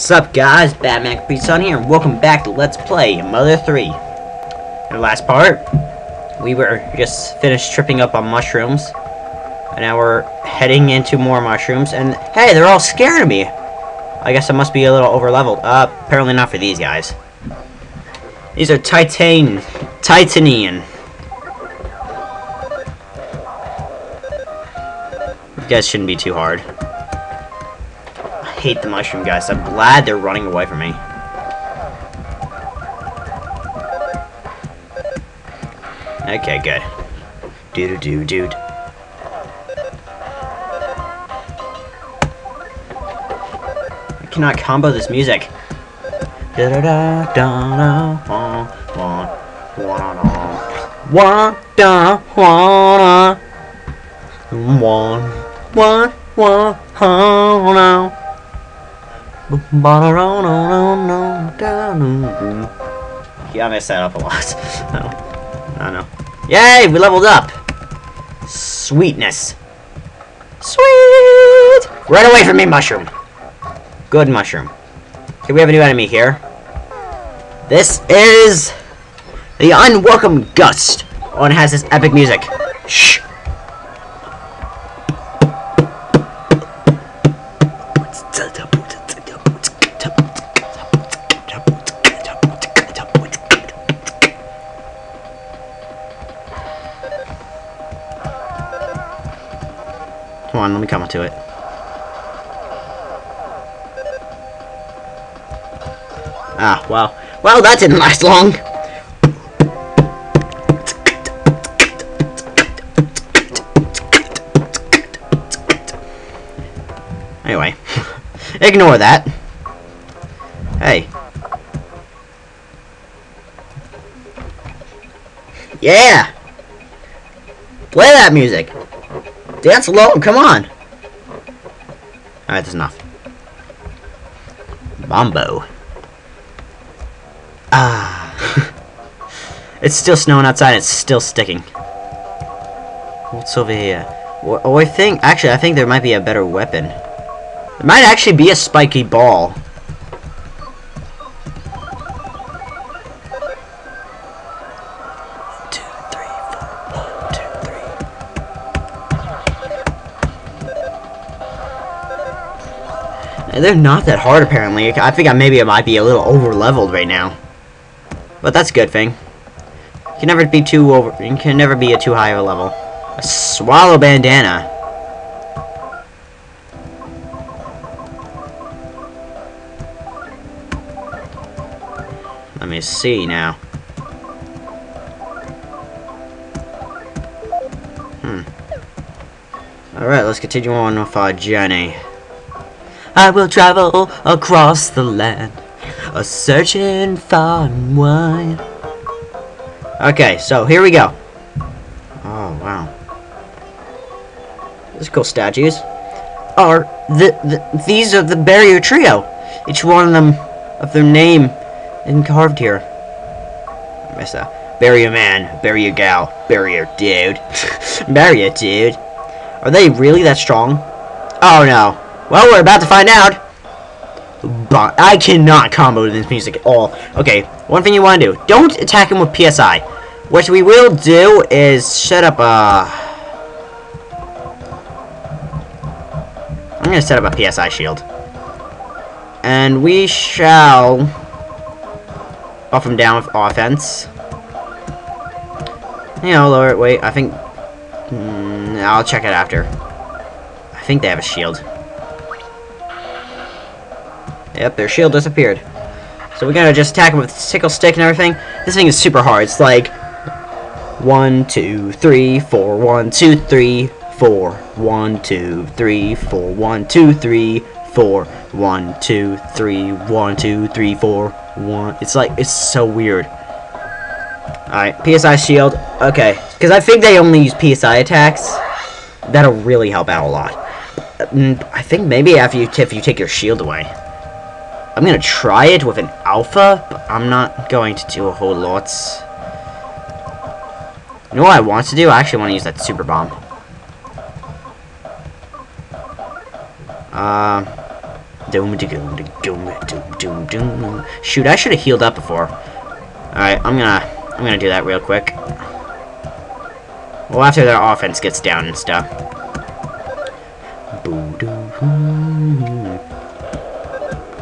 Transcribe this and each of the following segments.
Sup guys, Batman Capri here, and welcome back to Let's Play Mother 3. In the last part, we were just finished tripping up on mushrooms, and now we're heading into more mushrooms, and hey, they're all scared of me! I guess I must be a little over-leveled. Uh, apparently not for these guys. These are Titan... Titanian. You guys shouldn't be too hard. Hate the mushroom guys. I'm glad they're running away from me. Okay, good. Do do do dude. I cannot combo this music. Da da da da da wah, wah, wah, da, wah, da, wah, da. One, one, one, oh, no. Yeah, I messed that up a lot. no, I know. Yay, we leveled up. Sweetness. Sweet. Run away from me, mushroom. Good mushroom. Okay, we have a new enemy here. This is the Unwelcome Gust. Oh, and it has this epic music. Shh. Come to it. Ah, well. Well, that didn't last long. Anyway, ignore that. Hey. Yeah! Play that music! Dance alone, come on! Alright, that's enough. Bombo. Ah. it's still snowing outside, it's still sticking. What's over here? Oh, I think, actually, I think there might be a better weapon. It might actually be a spiky ball. They're not that hard, apparently. I think I maybe I might be a little over-leveled right now. But that's a good thing. You can never be too over. You can never be a too high of a level. A swallow bandana. Let me see now. Hmm. Alright, let's continue on with our journey. I will travel across the land, a searching far and wide. Okay, so here we go. Oh wow, these cool statues are the, the these are the barrier trio. Each one of them of their name and carved here. I missed that. Barrier man, barrier gal, barrier dude, barrier dude. Are they really that strong? Oh no. Well, we're about to find out. But I cannot combo this music at all. Okay, one thing you want to do. Don't attack him with PSI. What we will do is set up a... I'm going to set up a PSI shield. And we shall... Buff him down with offense. You know, lower it. Wait, I think... Mm, I'll check it after. I think they have a shield. Yep, their shield disappeared. So we're gonna just attack him with sickle stick and everything. This thing is super hard. It's like one, two, three, four, one, two, three, four, one, two, three, four, one, two, three, four, one, two, three, one, two, three, four, one. It's like it's so weird. Alright, PSI shield. Okay. Because I think they only use PSI attacks. That'll really help out a lot. Mm, I think maybe after you if you take your shield away. I'm gonna try it with an alpha, but I'm not going to do a whole lot. You know what I want to do? I actually want to use that super bomb. Uh, Doom, doom, doom, doom, doom, doom. Shoot, I should have healed up before. Alright, I'm gonna I'm gonna do that real quick. Well, after their offense gets down and stuff.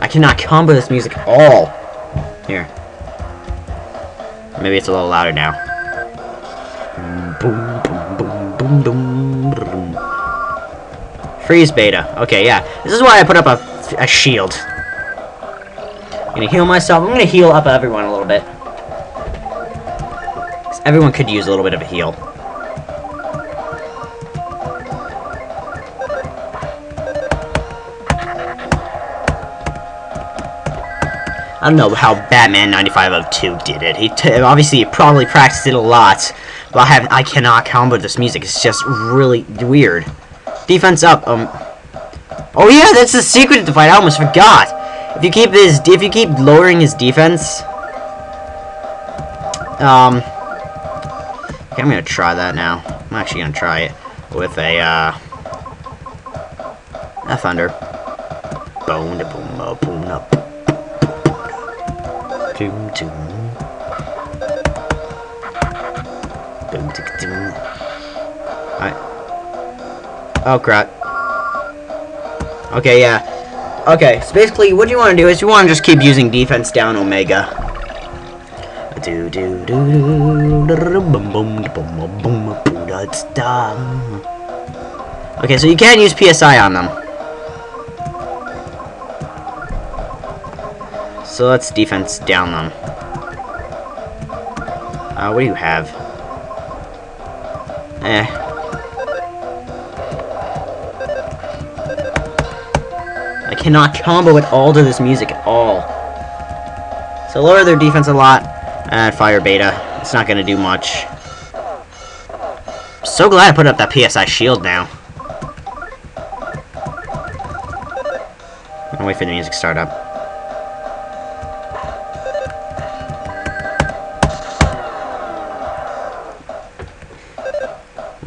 I cannot combo this music at all. Here. Maybe it's a little louder now. Freeze beta. Okay, yeah. This is why I put up a, a shield. I'm gonna heal myself. I'm gonna heal up everyone a little bit. Everyone could use a little bit of a heal. I don't know how Batman 9502 did it. He obviously he probably practiced it a lot, but I have I cannot combo this music. It's just really weird. Defense up. Um. Oh yeah, that's the secret to the fight. I almost forgot. If you keep his, if you keep lowering his defense, um. Okay, I'm gonna try that now. I'm actually gonna try it with a uh, a thunder. Boom, boom, boom, da Doom, doom. Boom, tick, doom. I. Oh crap. Okay, yeah. Okay, so basically, what you want to do is you want to just keep using defense down Omega. Do do do do boom boom boom boom boom da. Okay, so you can use PSI on them. So let's defense down them. Uh, what do you have? Eh. I cannot combo it all to this music at all. So lower their defense a lot, and fire beta. It's not gonna do much. So glad I put up that PSI shield now. I'll wait for the music to start up.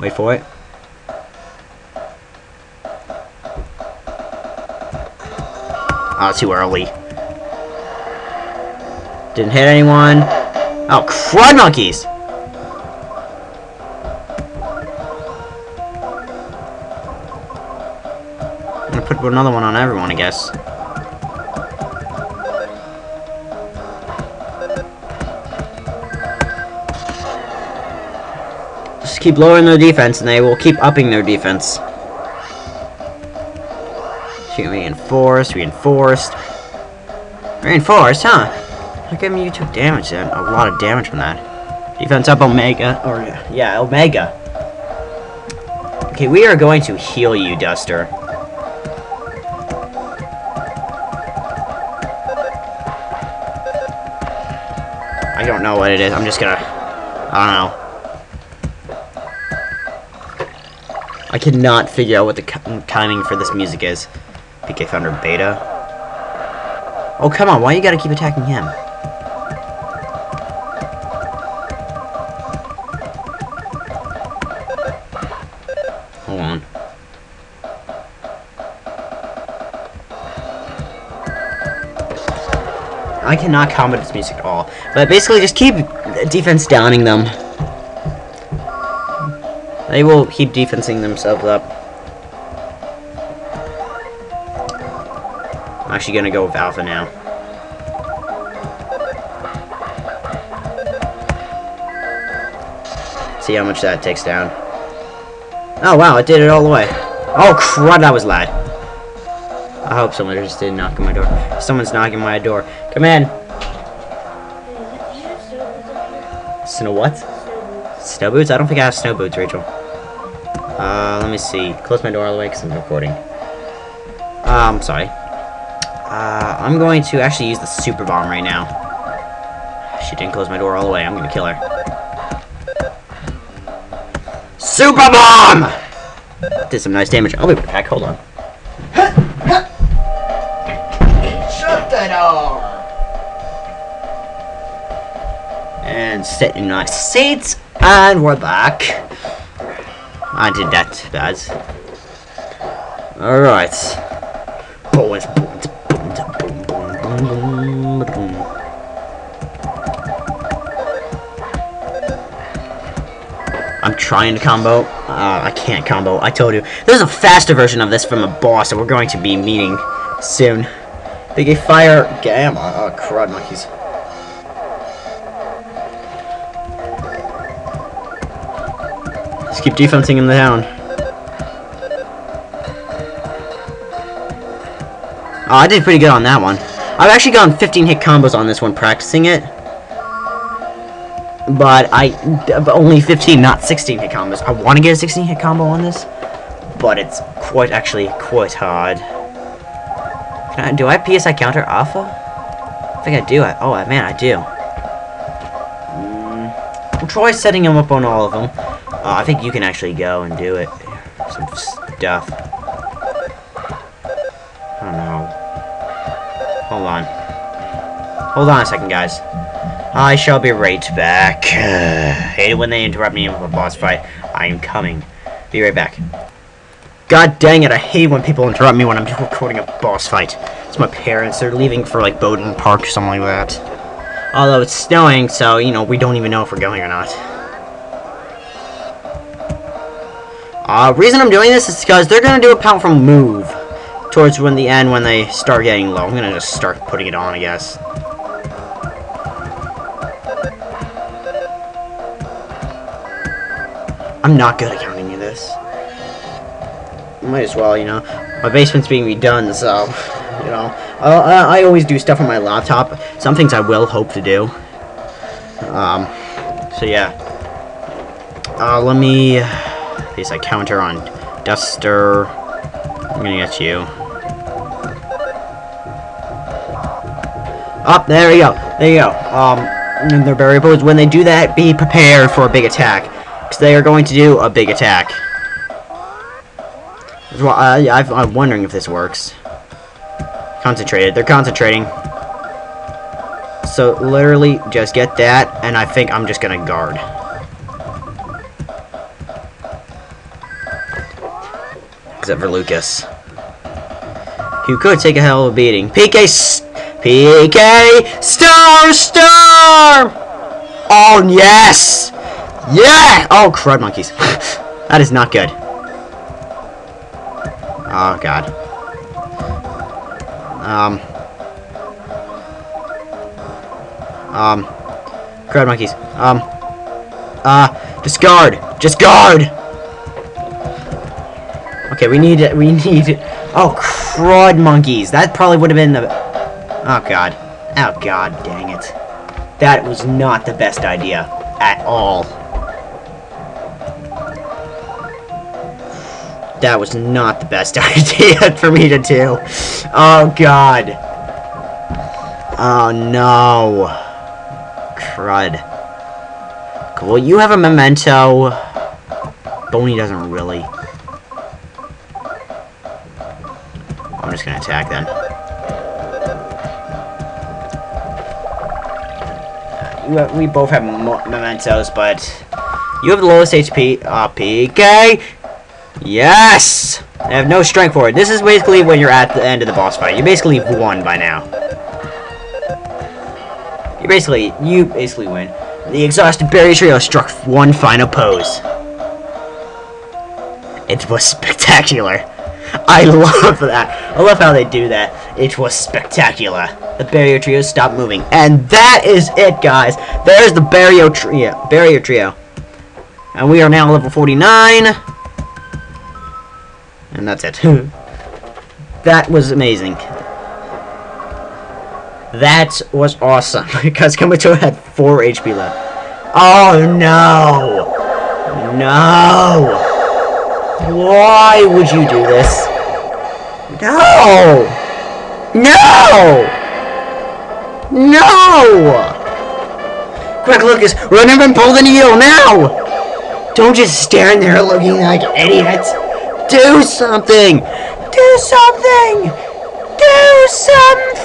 Wait for it. Oh, too early. Didn't hit anyone. Oh, crud monkeys! I'm gonna put another one on everyone, I guess. Keep lowering their defense, and they will keep upping their defense. Shoot, reinforced, reinforced. Reinforced, huh? Look at me, you took damage then. A lot of damage from that. Defense up Omega, or, yeah, Omega. Okay, we are going to heal you, Duster. I don't know what it is. I'm just gonna... I don't know. I cannot figure out what the timing for this music is. PK Thunder Beta. Oh, come on. Why you gotta keep attacking him? Hold on. I cannot combat this music at all. But basically, just keep defense downing them. They will keep defensing themselves up. I'm actually gonna go with Alpha now. See how much that takes down. Oh wow, it did it all the way. Oh crud, that was loud. I hope someone just didn't knock on my door. Someone's knocking my door. Come in. Snow what? Snow boots? I don't think I have snow boots, Rachel. Uh, let me see. Close my door all the way because I'm recording. Um, sorry. Uh, I'm going to actually use the super bomb right now. She didn't close my door all the way. I'm gonna kill her. Super bomb! Did some nice damage. I'll be right back. Hold on. Shut the door! And sit in nice seats. And we're back. I did that bad. Alright. I'm trying to combo. Uh, I can't combo. I told you. There's a faster version of this from a boss that we're going to be meeting soon. Big fire gamma. Oh, crud monkeys. Just keep defensing him down. Oh, I did pretty good on that one. I've actually gotten 15 hit combos on this one practicing it. But I only 15, not 16 hit combos. I want to get a 16 hit combo on this, but it's quite actually quite hard. Can I, do I PSI counter alpha? I think I do. I, oh man, I do. Mm, I'll try setting him up on all of them. Uh, I think you can actually go and do it. Some stuff. I don't know. Hold on. Hold on a second, guys. I shall be right back. hate it when they interrupt me with a boss fight. I am coming. Be right back. God dang it, I hate when people interrupt me when I'm recording a boss fight. It's my parents. They're leaving for, like, Bowden Park or something like that. Although it's snowing, so, you know, we don't even know if we're going or not. Uh, reason I'm doing this is because they're going to do a pound from move towards when the end when they start getting low. I'm going to just start putting it on, I guess. I'm not good at counting you this. Might as well, you know. My basement's being redone, so, you know. I, I always do stuff on my laptop. Some things I will hope to do. Um, so yeah. Uh, let me... At least I counter on Duster. I'm gonna get you. Up, oh, there you go. There you go. Um, their variables. When they do that, be prepared for a big attack. Because they are going to do a big attack. Well, I, I'm wondering if this works. Concentrated. They're concentrating. So, literally, just get that, and I think I'm just gonna guard. Except for Lucas. Who could take a hell of a beating. PK... PK... Star Storm! Oh, yes! Yeah! Oh, crud monkeys. that is not good. Oh, God. Um. Um. Crud monkeys. Um. Uh, discard! Discard! Okay, we need, we need, oh, crud monkeys. That probably would have been the, oh, God. Oh, God, dang it. That was not the best idea at all. That was not the best idea for me to do. Oh, God. Oh, no. Crud. Cool, you have a memento. Boney doesn't really. I'm just gonna attack then. Have, we both have mementos, but you have the lowest HP. Uh, PK Yes! I have no strength for it. This is basically when you're at the end of the boss fight. You basically won by now. You basically, you basically win. The exhausted Barrier Trio struck one final pose. It was spectacular. I love that. I love how they do that. It was spectacular. The barrier trio stopped moving. And that is it, guys. There's the barrier trio. Barrier trio. And we are now level 49. And that's it. that was amazing. That was awesome. because Kumatora had 4 HP left. Oh no! No! Why would you do this? No! No! No! Quick, Lucas, run up and pull the needle now! Don't just stand there looking like idiots. Do something! Do something! Do something!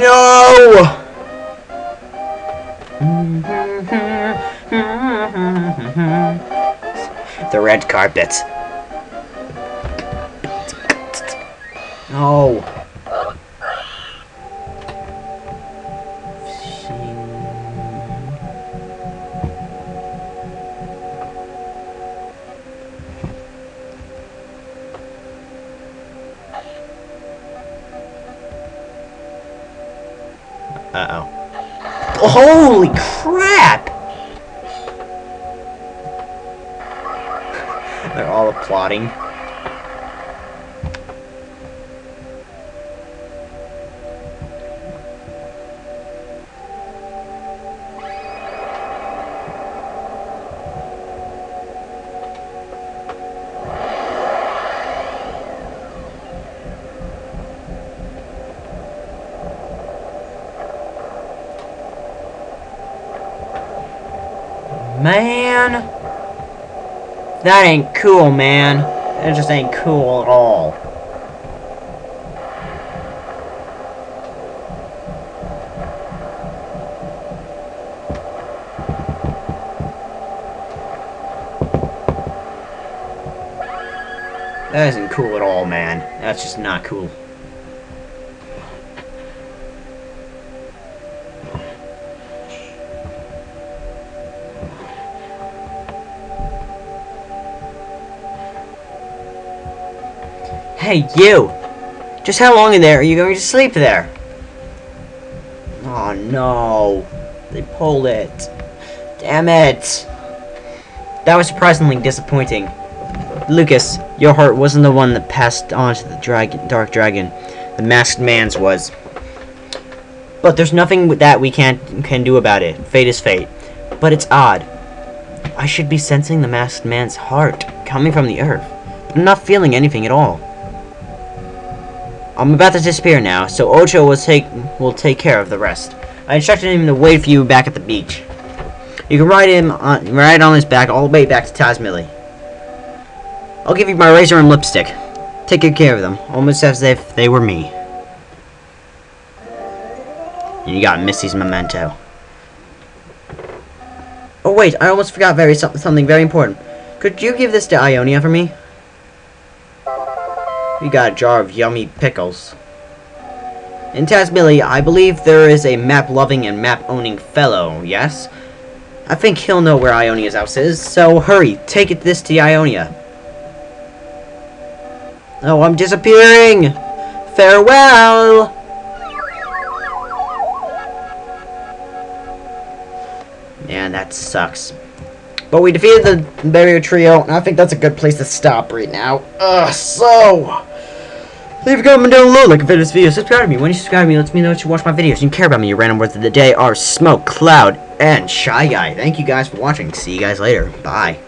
No! Mm-hmm. the red carpet. No. Oh. Uh-oh. Holy crap! They're all applauding. Man! That ain't cool, man. That just ain't cool at all. That isn't cool at all, man. That's just not cool. Hey, you! Just how long in there are you going to sleep there? Oh no. They pulled it. Damn it. That was surprisingly disappointing. Lucas, your heart wasn't the one that passed on to the dragon, Dark Dragon. The Masked Man's was. But there's nothing that we can't can do about it. Fate is fate. But it's odd. I should be sensing the Masked Man's heart coming from the earth. I'm not feeling anything at all. I'm about to disappear now, so Ocho will take will take care of the rest. I instructed him to wait for you back at the beach. You can ride him on ride on his back all the way back to Tazmily. I'll give you my razor and lipstick. Take good care of them, almost as if they were me. And you got Missy's memento. Oh wait, I almost forgot very something very important. Could you give this to Ionia for me? We got a jar of yummy pickles. In Tazmily, I believe there is a map-loving and map-owning fellow, yes? I think he'll know where Ionia's house is, so hurry, take it this to Ionia. Oh, I'm disappearing! Farewell! Man, that sucks. But we defeated the barrier trio, and I think that's a good place to stop right now. Ugh, so... Leave a comment down below, like if this video, subscribe to me. When you subscribe to me, lets me know that you watch my videos and you care about me. Your random words of the day are Smoke, Cloud, and Shy Guy. Thank you guys for watching. See you guys later. Bye.